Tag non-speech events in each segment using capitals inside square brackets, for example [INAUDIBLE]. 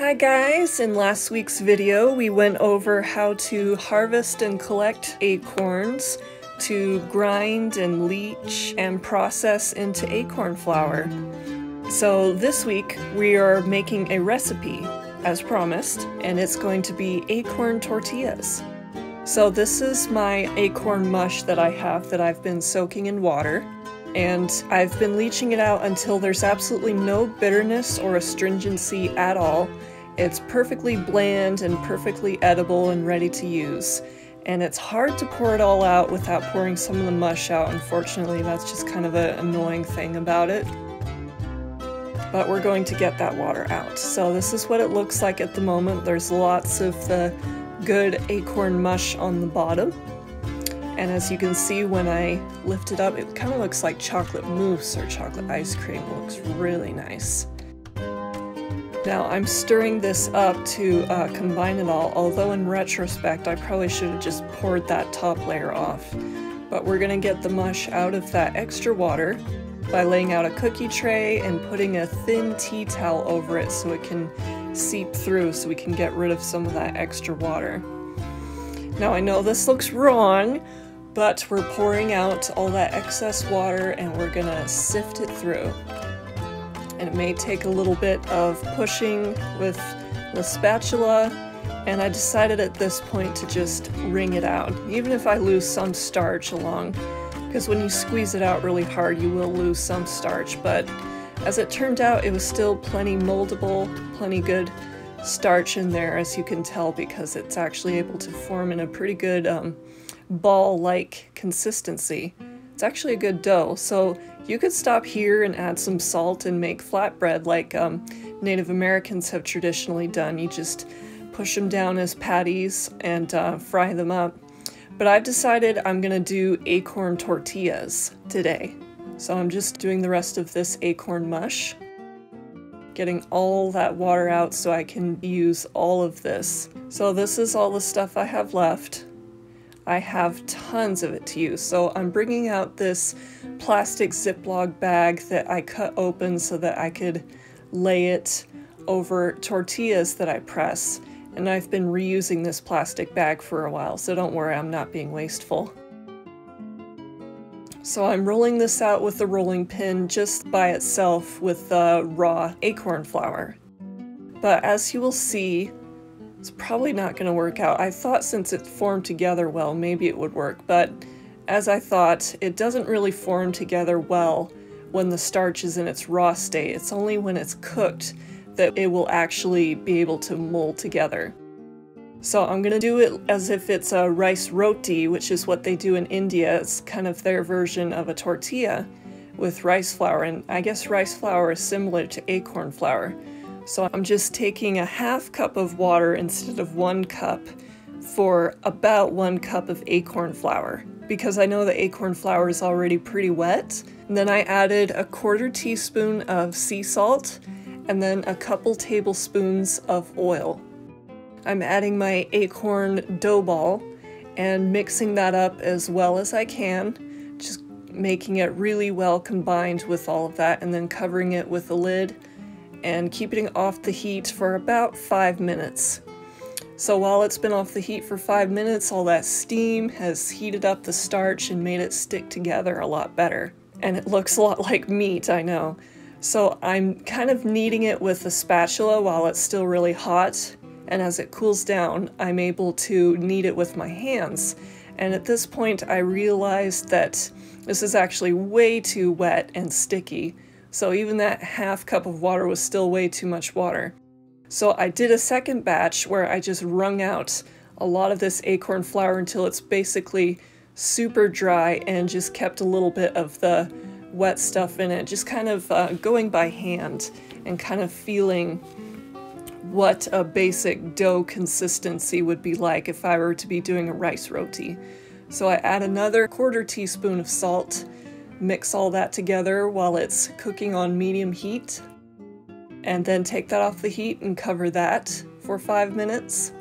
Hi guys! In last week's video we went over how to harvest and collect acorns to grind and leach and process into acorn flour. So this week we are making a recipe as promised and it's going to be acorn tortillas. So this is my acorn mush that I have that I've been soaking in water and I've been leaching it out until there's absolutely no bitterness or astringency at all it's perfectly bland and perfectly edible and ready to use. And it's hard to pour it all out without pouring some of the mush out. Unfortunately, that's just kind of an annoying thing about it. But we're going to get that water out. So this is what it looks like at the moment. There's lots of the good acorn mush on the bottom. And as you can see when I lift it up, it kind of looks like chocolate mousse or chocolate ice cream. It looks really nice. Now I'm stirring this up to uh, combine it all, although in retrospect I probably should have just poured that top layer off. But we're going to get the mush out of that extra water by laying out a cookie tray and putting a thin tea towel over it so it can seep through so we can get rid of some of that extra water. Now I know this looks wrong, but we're pouring out all that excess water and we're gonna sift it through. And it may take a little bit of pushing with the spatula and I decided at this point to just wring it out, even if I lose some starch along, because when you squeeze it out really hard you will lose some starch, but as it turned out it was still plenty moldable, plenty good starch in there as you can tell because it's actually able to form in a pretty good um, ball-like consistency. It's actually a good dough, so you could stop here and add some salt and make flatbread like um, Native Americans have traditionally done. You just push them down as patties and uh, fry them up. But I've decided I'm gonna do acorn tortillas today. So I'm just doing the rest of this acorn mush, getting all that water out so I can use all of this. So this is all the stuff I have left. I have tons of it to use. So I'm bringing out this plastic Ziploc bag that I cut open so that I could lay it over tortillas that I press. And I've been reusing this plastic bag for a while, so don't worry, I'm not being wasteful. So I'm rolling this out with a rolling pin just by itself with the raw acorn flour. But as you will see, it's probably not going to work out. I thought since it formed together well, maybe it would work, but as I thought, it doesn't really form together well when the starch is in its raw state. It's only when it's cooked that it will actually be able to mold together. So I'm going to do it as if it's a rice roti, which is what they do in India. It's kind of their version of a tortilla with rice flour, and I guess rice flour is similar to acorn flour. So I'm just taking a half cup of water instead of one cup for about one cup of acorn flour because I know the acorn flour is already pretty wet. And then I added a quarter teaspoon of sea salt and then a couple tablespoons of oil. I'm adding my acorn dough ball and mixing that up as well as I can, just making it really well combined with all of that and then covering it with a lid and keeping it off the heat for about five minutes. So while it's been off the heat for five minutes, all that steam has heated up the starch and made it stick together a lot better. And it looks a lot [LAUGHS] like meat, I know. So I'm kind of kneading it with a spatula while it's still really hot, and as it cools down, I'm able to knead it with my hands. And at this point, I realized that this is actually way too wet and sticky, so even that half cup of water was still way too much water. So I did a second batch where I just wrung out a lot of this acorn flour until it's basically super dry and just kept a little bit of the wet stuff in it, just kind of uh, going by hand and kind of feeling what a basic dough consistency would be like if I were to be doing a rice roti. So I add another quarter teaspoon of salt Mix all that together while it's cooking on medium heat. And then take that off the heat and cover that for five minutes.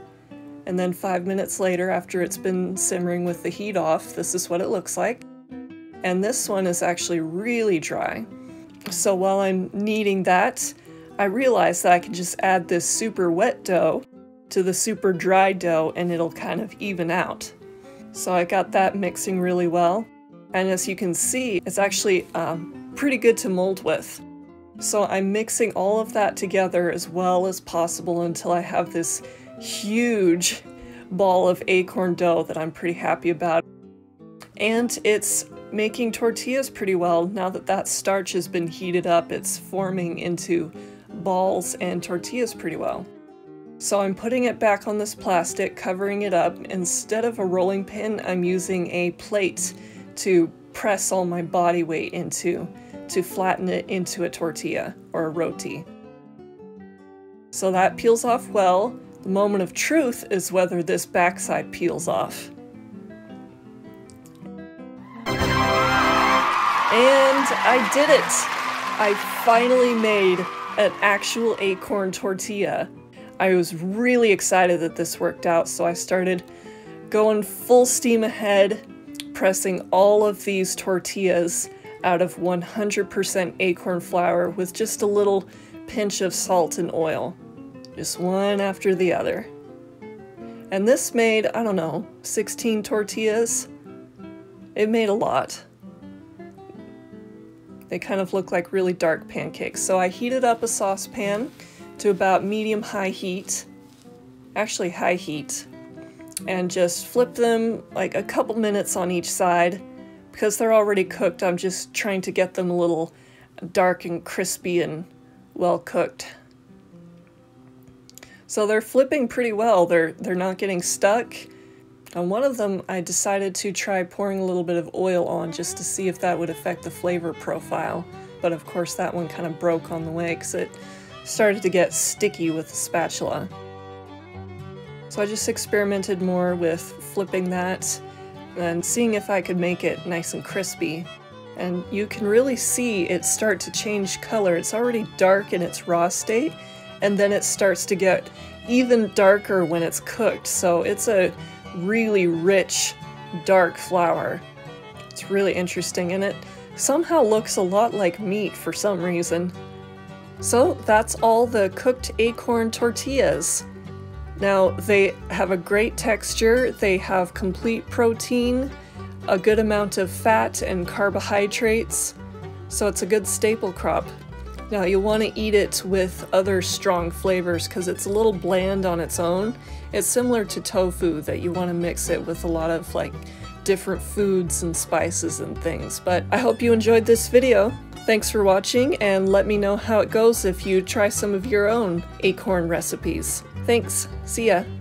And then five minutes later, after it's been simmering with the heat off, this is what it looks like. And this one is actually really dry. So while I'm kneading that, I realize that I can just add this super wet dough to the super dry dough and it'll kind of even out. So I got that mixing really well. And as you can see, it's actually um, pretty good to mold with. So I'm mixing all of that together as well as possible until I have this huge ball of acorn dough that I'm pretty happy about. And it's making tortillas pretty well. Now that that starch has been heated up, it's forming into balls and tortillas pretty well. So I'm putting it back on this plastic, covering it up. Instead of a rolling pin, I'm using a plate to press all my body weight into to flatten it into a tortilla or a roti. So that peels off well. The moment of truth is whether this backside peels off. And I did it! I finally made an actual acorn tortilla. I was really excited that this worked out, so I started going full steam ahead, pressing all of these tortillas out of 100% acorn flour with just a little pinch of salt and oil. Just one after the other. And this made, I don't know, 16 tortillas? It made a lot. They kind of look like really dark pancakes. So I heated up a saucepan to about medium-high heat, actually high heat, and just flip them like a couple minutes on each side because they're already cooked, I'm just trying to get them a little dark and crispy and well cooked. So they're flipping pretty well. They're they're not getting stuck. On one of them, I decided to try pouring a little bit of oil on just to see if that would affect the flavor profile. But of course that one kind of broke on the way because it started to get sticky with the spatula. So I just experimented more with flipping that and seeing if I could make it nice and crispy. And you can really see it start to change color. It's already dark in its raw state, and then it starts to get even darker when it's cooked. So it's a really rich, dark flour. It's really interesting, and it somehow looks a lot like meat for some reason. So that's all the cooked acorn tortillas. Now, they have a great texture, they have complete protein, a good amount of fat and carbohydrates, so it's a good staple crop. Now, you'll want to eat it with other strong flavors because it's a little bland on its own. It's similar to tofu that you want to mix it with a lot of like different foods and spices and things. But I hope you enjoyed this video. Thanks for watching and let me know how it goes if you try some of your own acorn recipes. Thanks. See ya.